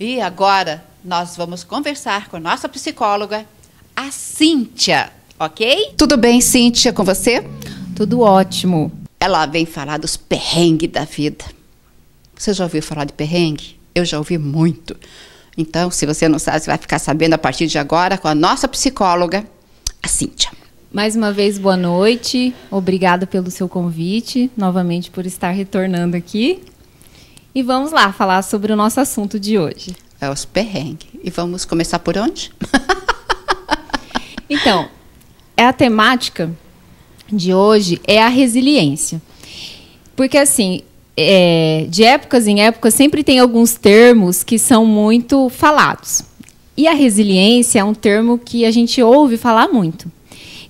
E agora nós vamos conversar com a nossa psicóloga, a Cíntia, ok? Tudo bem, Cíntia, com você? Tudo ótimo. Ela vem falar dos perrengues da vida. Você já ouviu falar de perrengue? Eu já ouvi muito. Então, se você não sabe, você vai ficar sabendo a partir de agora com a nossa psicóloga, a Cíntia. Mais uma vez, boa noite. Obrigada pelo seu convite, novamente por estar retornando aqui. E vamos lá falar sobre o nosso assunto de hoje. É os perrengues. E vamos começar por onde? então, é a temática de hoje é a resiliência. Porque assim, é, de épocas em épocas sempre tem alguns termos que são muito falados. E a resiliência é um termo que a gente ouve falar muito.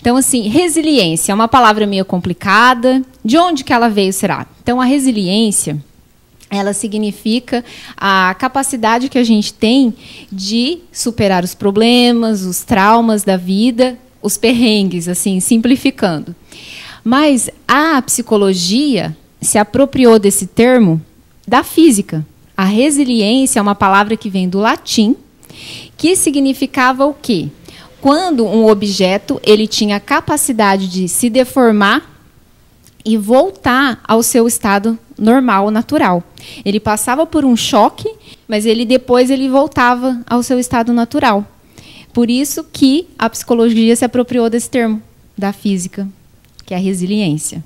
Então, assim, resiliência é uma palavra meio complicada. De onde que ela veio, será? Então, a resiliência ela significa a capacidade que a gente tem de superar os problemas, os traumas da vida, os perrengues, assim, simplificando. Mas a psicologia se apropriou desse termo da física. A resiliência é uma palavra que vem do latim, que significava o quê? Quando um objeto ele tinha capacidade de se deformar e voltar ao seu estado normal, natural. Ele passava por um choque, mas ele depois ele voltava ao seu estado natural. Por isso que a psicologia se apropriou desse termo da física, que é a resiliência.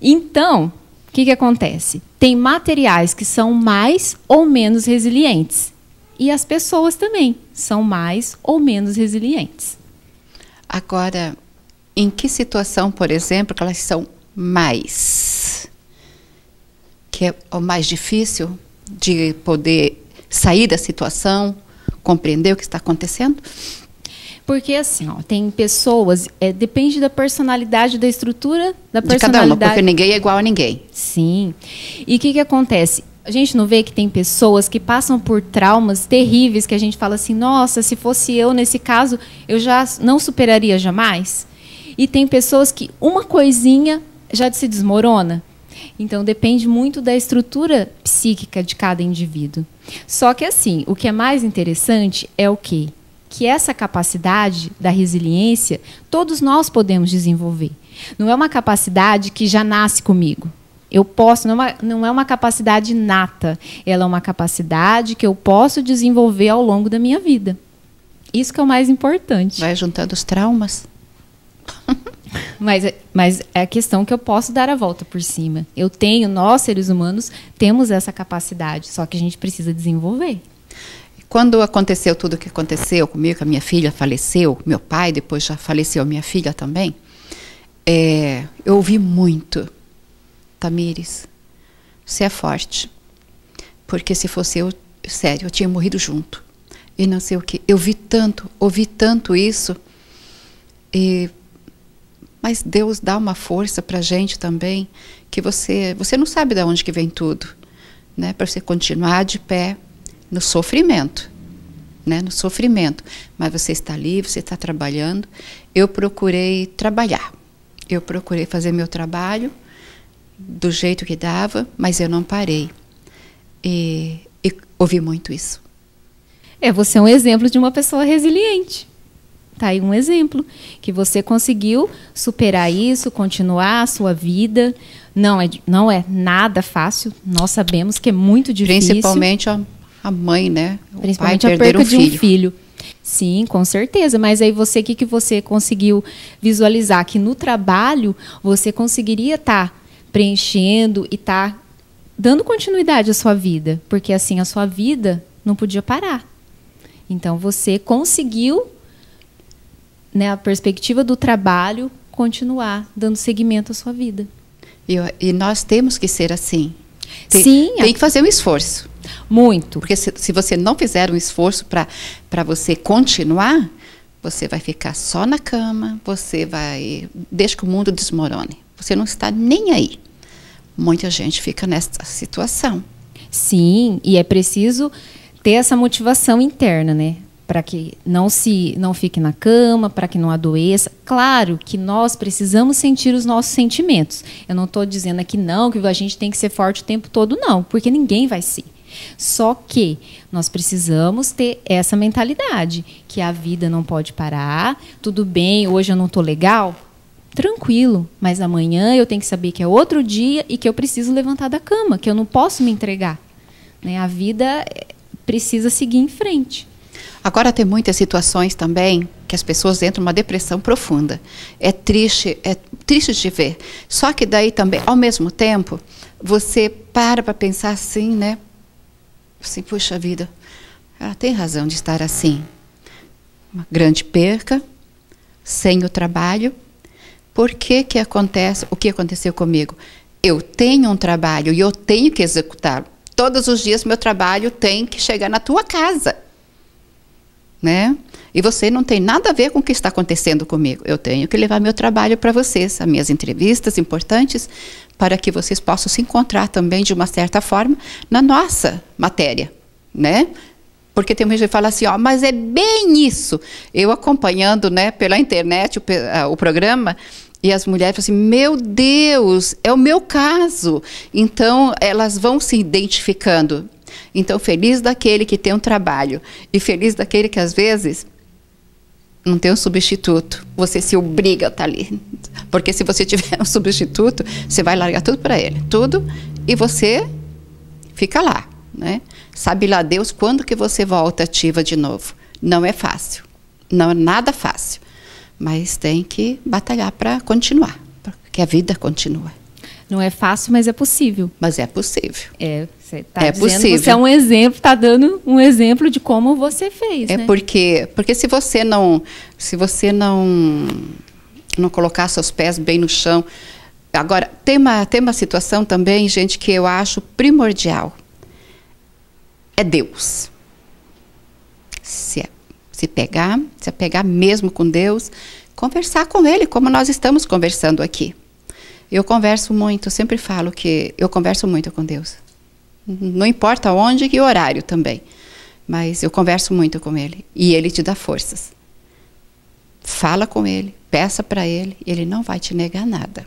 Então, o que, que acontece? Tem materiais que são mais ou menos resilientes. E as pessoas também são mais ou menos resilientes. Agora, em que situação, por exemplo, que elas são mais? Que é o mais difícil de poder sair da situação, compreender o que está acontecendo? Porque assim, ó, tem pessoas, é, depende da personalidade, da estrutura da personalidade. De cada uma, porque ninguém é igual a ninguém. Sim. E o que, que acontece? A gente não vê que tem pessoas que passam por traumas terríveis que a gente fala assim, nossa, se fosse eu nesse caso, eu já não superaria jamais. E tem pessoas que uma coisinha já se desmorona. Então depende muito da estrutura psíquica de cada indivíduo. Só que assim, o que é mais interessante é o quê? Que essa capacidade da resiliência todos nós podemos desenvolver. Não é uma capacidade que já nasce comigo. Eu posso, não é, uma, não é uma capacidade nata, ela é uma capacidade que eu posso desenvolver ao longo da minha vida. Isso que é o mais importante. Vai juntando os traumas. Mas, mas é a questão que eu posso dar a volta por cima. Eu tenho, nós seres humanos temos essa capacidade, só que a gente precisa desenvolver. Quando aconteceu tudo o que aconteceu comigo, que a minha filha faleceu, meu pai depois já faleceu, minha filha também, é, eu ouvi muito Tamires, você é forte. Porque se fosse eu, sério, eu tinha morrido junto. E não sei o que. Eu vi tanto, ouvi tanto isso. E, mas Deus dá uma força para gente também, que você, você não sabe de onde que vem tudo, né? Para você continuar de pé no sofrimento, né? No sofrimento. Mas você está ali, você está trabalhando. Eu procurei trabalhar. Eu procurei fazer meu trabalho do jeito que dava, mas eu não parei. E, e ouvi muito isso. É, você é um exemplo de uma pessoa resiliente. Tá aí um exemplo que você conseguiu superar isso, continuar a sua vida. Não é, não é nada fácil. Nós sabemos que é muito difícil. Principalmente a, a mãe, né? O Principalmente a perda de um filho. Sim, com certeza. Mas aí você, o que, que você conseguiu visualizar? Que no trabalho você conseguiria estar tá preenchendo e tá dando continuidade à sua vida, porque assim a sua vida não podia parar. Então você conseguiu, né, a perspectiva do trabalho continuar dando seguimento à sua vida. E, e nós temos que ser assim. Tem, Sim. Tem que fazer um esforço. Muito. Porque se, se você não fizer um esforço para você continuar, você vai ficar só na cama, você vai. Deixa que o mundo desmorone. Você não está nem aí. Muita gente fica nessa situação. Sim, e é preciso ter essa motivação interna, né? Para que não se não fique na cama, para que não adoeça. Claro que nós precisamos sentir os nossos sentimentos. Eu não estou dizendo aqui não que a gente tem que ser forte o tempo todo, não, porque ninguém vai ser. Só que nós precisamos ter essa mentalidade que a vida não pode parar. Tudo bem, hoje eu não estou legal, tranquilo, mas amanhã eu tenho que saber que é outro dia e que eu preciso levantar da cama, que eu não posso me entregar. Né? A vida eh, precisa seguir em frente. Agora tem muitas situações também que as pessoas entram numa depressão profunda. É triste, é triste de ver. Só que daí também, ao mesmo tempo, você para para pensar assim, né? Assim, puxa vida, ela tem razão de estar assim. Uma grande perca, sem o trabalho. Por que que acontece o que aconteceu comigo? Eu tenho um trabalho e eu tenho que executá-lo. Todos os dias meu trabalho tem que chegar na tua casa né? E você não tem nada a ver com o que está acontecendo comigo. Eu tenho que levar meu trabalho para vocês, as minhas entrevistas importantes, para que vocês possam se encontrar também de uma certa forma na nossa matéria, né? Porque tem gente que fala assim, ó, mas é bem isso. Eu acompanhando, né, pela internet o, o programa, e as mulheres falam assim: meu Deus, é o meu caso. Então, elas vão se identificando. Então, feliz daquele que tem um trabalho e feliz daquele que às vezes não tem um substituto. Você se obriga a estar ali. Porque se você tiver um substituto, você vai largar tudo para ele, tudo, e você fica lá, né? Sabe lá Deus quando que você volta ativa de novo. Não é fácil. Não é nada fácil. Mas tem que batalhar para continuar, porque a vida continua. Não é fácil, mas é possível. Mas é possível. É, você tá é possível. Você é um exemplo, está dando um exemplo de como você fez. É né? porque, porque se você não, se você não, não colocar seus pés bem no chão, agora tem uma tem uma situação também, gente, que eu acho primordial. É Deus. Se é, se pegar, se pegar mesmo com Deus, conversar com Ele, como nós estamos conversando aqui. Eu converso muito, sempre falo que eu converso muito com Deus. Não importa onde e horário também. Mas eu converso muito com Ele. E Ele te dá forças. Fala com Ele, peça para Ele, Ele não vai te negar nada.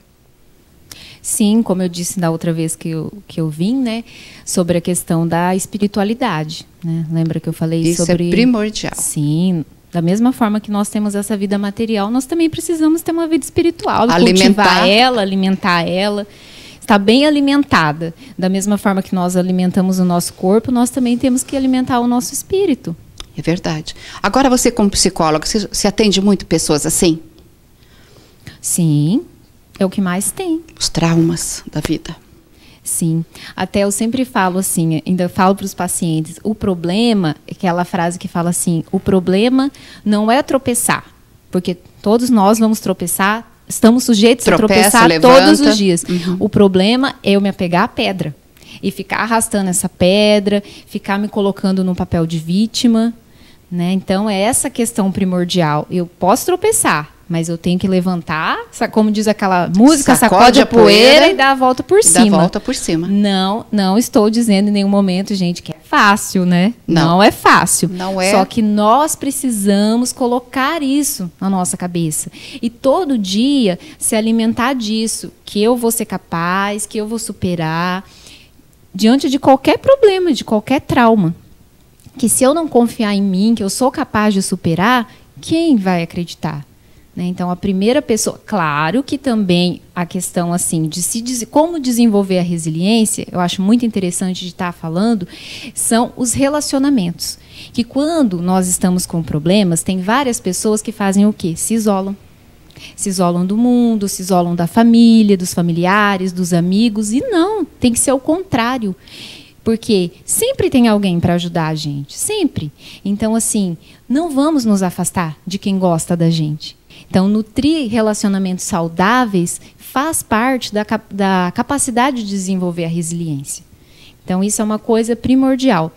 Sim, como eu disse da outra vez que eu, que eu vim, né? Sobre a questão da espiritualidade. Né? Lembra que eu falei Isso é sobre. Isso é primordial. Sim, da mesma forma que nós temos essa vida material, nós também precisamos ter uma vida espiritual, alimentar cultivar ela, alimentar ela, estar bem alimentada. Da mesma forma que nós alimentamos o nosso corpo, nós também temos que alimentar o nosso espírito. É verdade. Agora você como psicóloga, você, você atende muito pessoas assim? Sim, é o que mais tem. Os traumas da vida. Sim. Até eu sempre falo assim, ainda falo para os pacientes, o problema, aquela frase que fala assim, o problema não é tropeçar, porque todos nós vamos tropeçar, estamos sujeitos Tropeça, a tropeçar levanta. todos os dias. Uhum. O problema é eu me apegar à pedra e ficar arrastando essa pedra, ficar me colocando no papel de vítima, né? Então é essa questão primordial. Eu posso tropeçar, mas eu tenho que levantar, como diz aquela música, sacode, sacode a poeira, poeira, e dá a volta por cima. Dá a volta por cima. Não, não estou dizendo em nenhum momento, gente, que é fácil, né? Não, não é fácil. Não é. Só que nós precisamos colocar isso na nossa cabeça e todo dia se alimentar disso, que eu vou ser capaz, que eu vou superar diante de qualquer problema, de qualquer trauma. Que se eu não confiar em mim, que eu sou capaz de superar, quem vai acreditar? Né? Então, a primeira pessoa, claro que também a questão assim de se como desenvolver a resiliência, eu acho muito interessante de estar falando, são os relacionamentos. Que quando nós estamos com problemas, tem várias pessoas que fazem o quê? Se isolam. Se isolam do mundo, se isolam da família, dos familiares, dos amigos, e não, tem que ser o contrário. Porque sempre tem alguém para ajudar a gente, sempre. Então, assim, não vamos nos afastar de quem gosta da gente. Então, nutrir relacionamentos saudáveis faz parte da, da capacidade de desenvolver a resiliência. Então, isso é uma coisa primordial.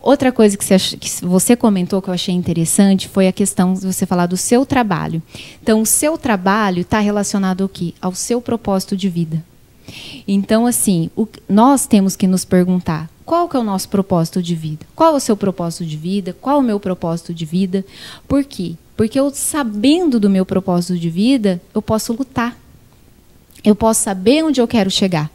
Outra coisa que você, que você, comentou que eu achei interessante foi a questão de você falar do seu trabalho. Então, o seu trabalho está relacionado ao quê? Ao seu propósito de vida. Então, assim, o, nós temos que nos perguntar qual que é o nosso propósito de vida? Qual é o seu propósito de vida? Qual é o meu propósito de vida? Por quê? Porque eu sabendo do meu propósito de vida, eu posso lutar. Eu posso saber onde eu quero chegar.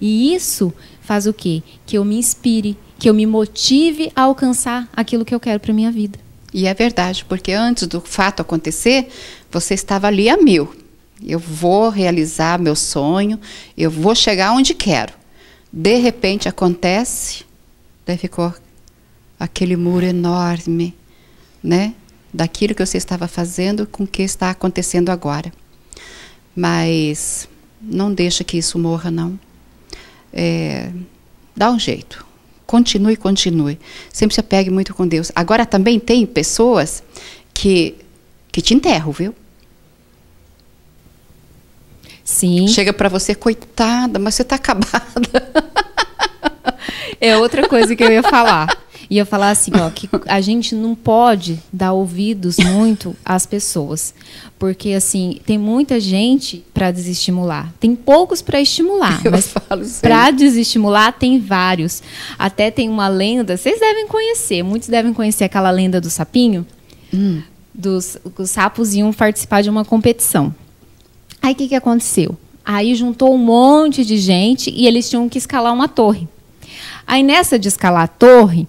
E isso faz o quê? Que eu me inspire, que eu me motive a alcançar aquilo que eu quero para minha vida. E é verdade, porque antes do fato acontecer, você estava ali a mil. Eu vou realizar meu sonho, eu vou chegar onde quero. De repente acontece, daí ficou aquele muro enorme, né? Daquilo que você estava fazendo com o que está acontecendo agora. Mas não deixa que isso morra, não. É, dá um jeito. Continue, continue. Sempre se apegue muito com Deus. Agora também tem pessoas que, que te enterram, viu? Sim. Chega para você, coitada, mas você está acabada. É outra coisa que eu ia falar. Ia falar assim, ó, que a gente não pode dar ouvidos muito às pessoas, porque assim tem muita gente para desestimular, tem poucos para estimular, Eu mas para desestimular tem vários. Até tem uma lenda, vocês devem conhecer, muitos devem conhecer aquela lenda do sapinho, Hum. dos os sapos iam participar de uma competição. Aí o que, que aconteceu? Aí juntou um monte de gente e eles tinham que escalar uma torre. Aí nessa de escalar a torre,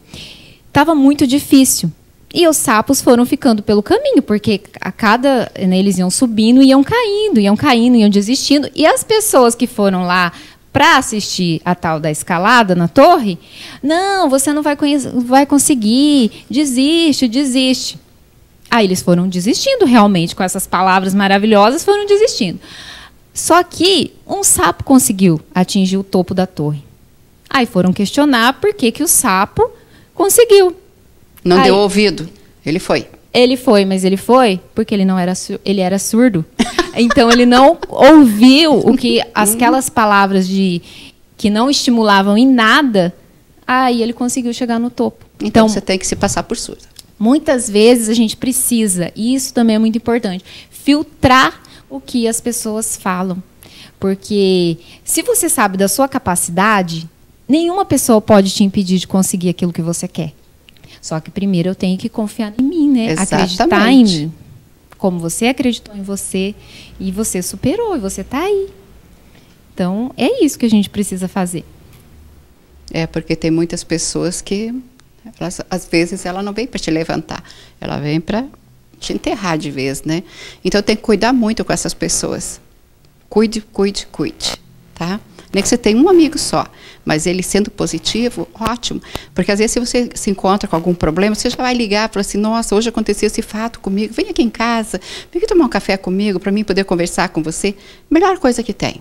estava muito difícil. E os sapos foram ficando pelo caminho, porque a cada. Né, eles iam subindo iam caindo, iam caindo, iam desistindo. E as pessoas que foram lá para assistir a tal da escalada na torre, não, você não vai, vai conseguir, desiste, desiste. Aí eles foram desistindo realmente, com essas palavras maravilhosas, foram desistindo. Só que um sapo conseguiu atingir o topo da torre. Aí foram questionar por que, que o sapo conseguiu. Não Aí. deu ouvido. Ele foi. Ele foi, mas ele foi porque ele não era ele era surdo. Então ele não ouviu o que aquelas palavras de que não estimulavam em nada. Aí ele conseguiu chegar no topo. Então, Então, você tem que se passar por surda. muitas vezes a gente precisa, e isso também é muito importante, filtrar o que as pessoas falam. Porque se você sabe da sua capacidade, nenhuma pessoa pode te impedir de conseguir aquilo que você quer. Só que primeiro eu tenho que confiar em mim, né? Acreditar em Exatamente. mim. Como você acreditou em você e você superou e você está aí. Então, é isso que a gente precisa fazer. É, porque tem muitas pessoas que, elas, às vezes, ela não vem para te levantar, ela vem para te enterrar de vez, né? Então tem que cuidar muito com essas pessoas. Cuide, cuide, cuide, tá? Nem que você tenha um amigo só, mas ele sendo positivo, ótimo. Porque às vezes se você se encontra com algum problema, você já vai ligar e falar assim, nossa, hoje aconteceu esse fato comigo, vem aqui em casa, vem aqui tomar um café comigo para mim poder conversar com você. Melhor coisa que tem.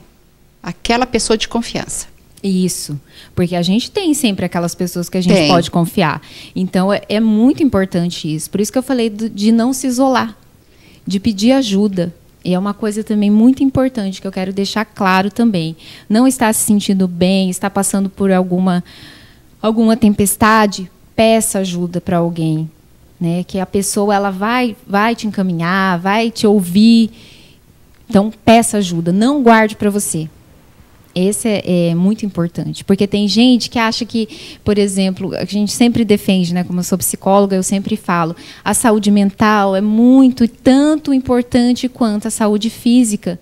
Aquela pessoa de confiança. Isso, porque a gente tem sempre aquelas pessoas que a gente Tem. pode confiar. Então é, é muito importante isso. Por isso que eu falei do- de não se isolar, de pedir ajuda. E é uma coisa também muito importante que eu quero deixar claro também. Não está se sentindo bem, está passando por alguma alguma tempestade, peça ajuda para alguém, né? Que a pessoa ela vai vai te encaminhar, vai te ouvir. Então peça ajuda, não guarde para você. Esse é, é muito importante, porque tem gente que acha que, por exemplo, a gente sempre defende, né, como eu sou psicóloga, eu sempre falo, a saúde mental é muito e tanto importante quanto a saúde física.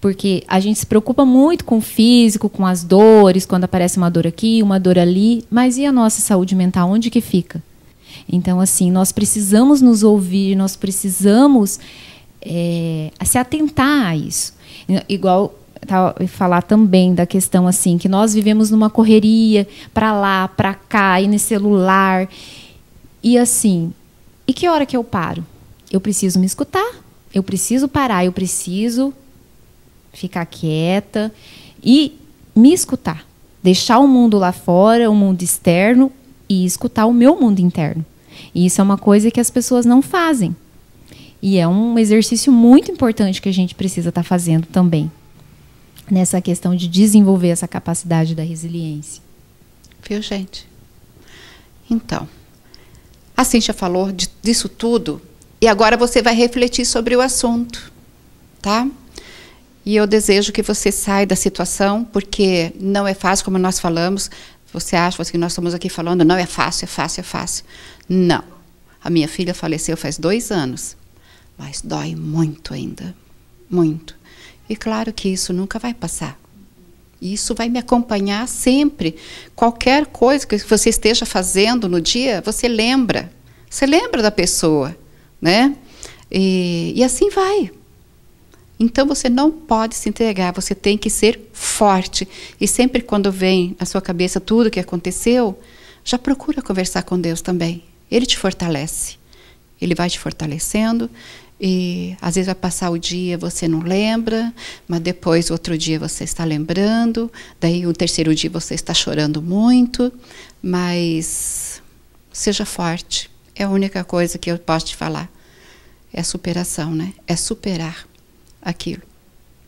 Porque a gente se preocupa muito com o físico, com as dores, quando aparece uma dor aqui, uma dor ali, mas e a nossa saúde mental, onde que fica? Então, assim, nós precisamos nos ouvir, nós precisamos é, se atentar a isso. Igual tá, falar também da questão assim que nós vivemos numa correria para lá, para cá, e no celular e assim. E que hora que eu paro? Eu preciso me escutar. Eu preciso parar. Eu preciso ficar quieta e me escutar. Deixar o mundo lá fora, o mundo externo e escutar o meu mundo interno. E isso é uma coisa que as pessoas não fazem. E é um exercício muito importante que a gente precisa estar fazendo também. Nessa questão de desenvolver essa capacidade da resiliência. Viu, gente? Então, a Cíntia falou de- disso tudo e agora você vai refletir sobre o assunto, tá? E eu desejo que você saia da situação, porque não é fácil, como nós falamos. Você acha que nós estamos aqui falando, não é fácil, é fácil, é fácil. Não. A minha filha faleceu faz dois anos, mas dói muito ainda. Muito. E claro que isso nunca vai passar. Isso vai me acompanhar sempre. Qualquer coisa que você esteja fazendo no dia, você lembra. Você lembra da pessoa, né? E, e assim vai. Então você não pode se entregar, você tem que ser forte. E sempre quando vem à sua cabeça tudo o que aconteceu, já procura conversar com Deus também. Ele te fortalece. Ele vai te fortalecendo e às vezes vai passar o dia você não lembra, mas depois outro dia você está lembrando, daí o terceiro dia você está chorando muito, mas seja forte. É a única coisa que eu posso te falar. É a superação, né? É superar aquilo.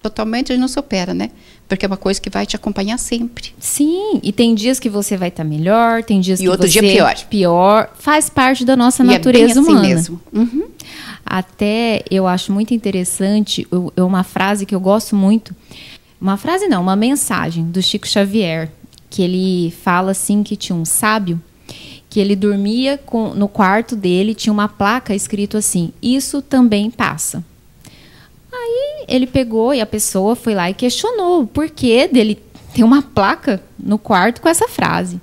Totalmente a gente não supera, né? Porque é uma coisa que vai te acompanhar sempre. Sim, e tem dias que você vai estar tá melhor, tem dias e que outro você dia pior. pior. Faz parte da nossa e natureza é bem humana. Assim mesmo. Uhum. Até eu acho muito interessante é uma frase que eu gosto muito. Uma frase não, uma mensagem do Chico Xavier, que ele fala assim que tinha um sábio que ele dormia com, no quarto dele, tinha uma placa escrito assim: "Isso também passa". Aí ele pegou e a pessoa foi lá e questionou o porquê dele ter uma placa no quarto com essa frase.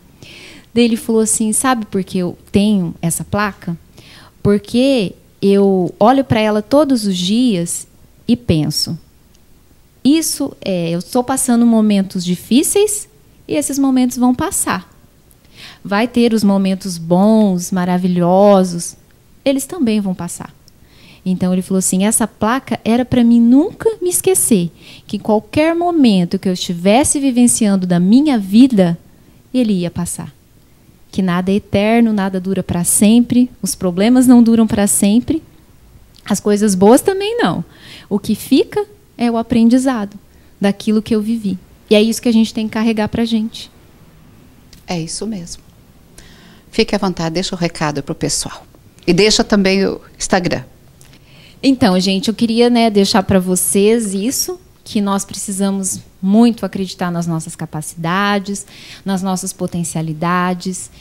Daí ele falou assim: "Sabe por que eu tenho essa placa? Porque eu olho para ela todos os dias e penso: isso é, eu estou passando momentos difíceis e esses momentos vão passar. Vai ter os momentos bons, maravilhosos, eles também vão passar. Então ele falou assim: essa placa era para mim nunca me esquecer que em qualquer momento que eu estivesse vivenciando da minha vida, ele ia passar que nada é eterno, nada dura para sempre, os problemas não duram para sempre, as coisas boas também não. O que fica é o aprendizado daquilo que eu vivi. E é isso que a gente tem que carregar para a gente. É isso mesmo. Fique à vontade, deixa o recado para o pessoal. E deixa também o Instagram. Então, gente, eu queria né, deixar para vocês isso, que nós precisamos muito acreditar nas nossas capacidades, nas nossas potencialidades,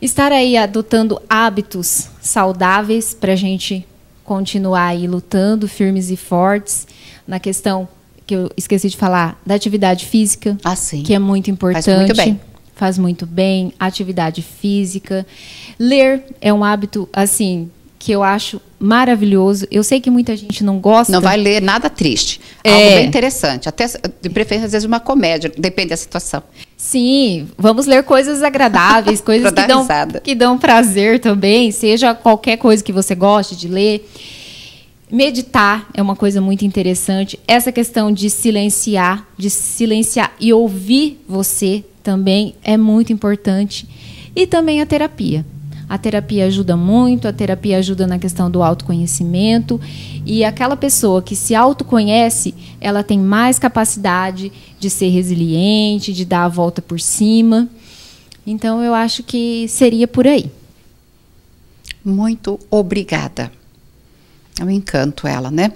estar aí adotando hábitos saudáveis para a gente continuar aí lutando firmes e fortes na questão que eu esqueci de falar da atividade física, ah, que é muito importante. Faz muito bem. Faz muito bem, atividade física. Ler é um hábito assim que eu acho maravilhoso. Eu sei que muita gente não gosta. Não vai ler nada triste. É. Algo bem interessante. Até, de preferência, às vezes, uma comédia. Depende da situação. Sim, vamos ler coisas agradáveis, coisas que dão, que dão prazer também. Seja qualquer coisa que você goste de ler. Meditar é uma coisa muito interessante. Essa questão de silenciar, de silenciar e ouvir você também é muito importante. E também a terapia. A terapia ajuda muito, a terapia ajuda na questão do autoconhecimento. E aquela pessoa que se autoconhece, ela tem mais capacidade de ser resiliente, de dar a volta por cima. Então, eu acho que seria por aí. Muito obrigada. Um encanto ela, né?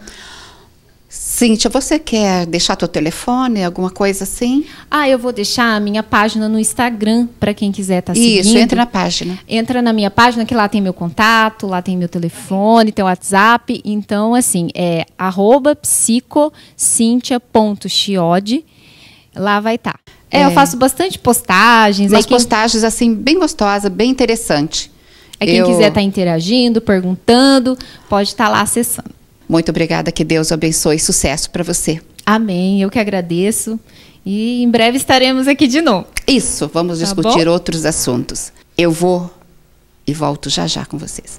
Cíntia, você quer deixar teu telefone, alguma coisa assim? Ah, eu vou deixar a minha página no Instagram para quem quiser estar tá seguindo. Isso, entra na página. Entra na minha página que lá tem meu contato, lá tem meu telefone, tem o WhatsApp. Então, assim, é arroba psicocintia.chiode. Lá vai estar. Tá. É, é, eu faço bastante postagens. Umas quem... postagens, assim, bem gostosa, bem interessante. É quem eu... quiser estar tá interagindo, perguntando, pode estar tá lá acessando. Muito obrigada, que Deus abençoe. Sucesso para você. Amém. Eu que agradeço. E em breve estaremos aqui de novo. Isso, vamos tá discutir bom? outros assuntos. Eu vou e volto já já com vocês.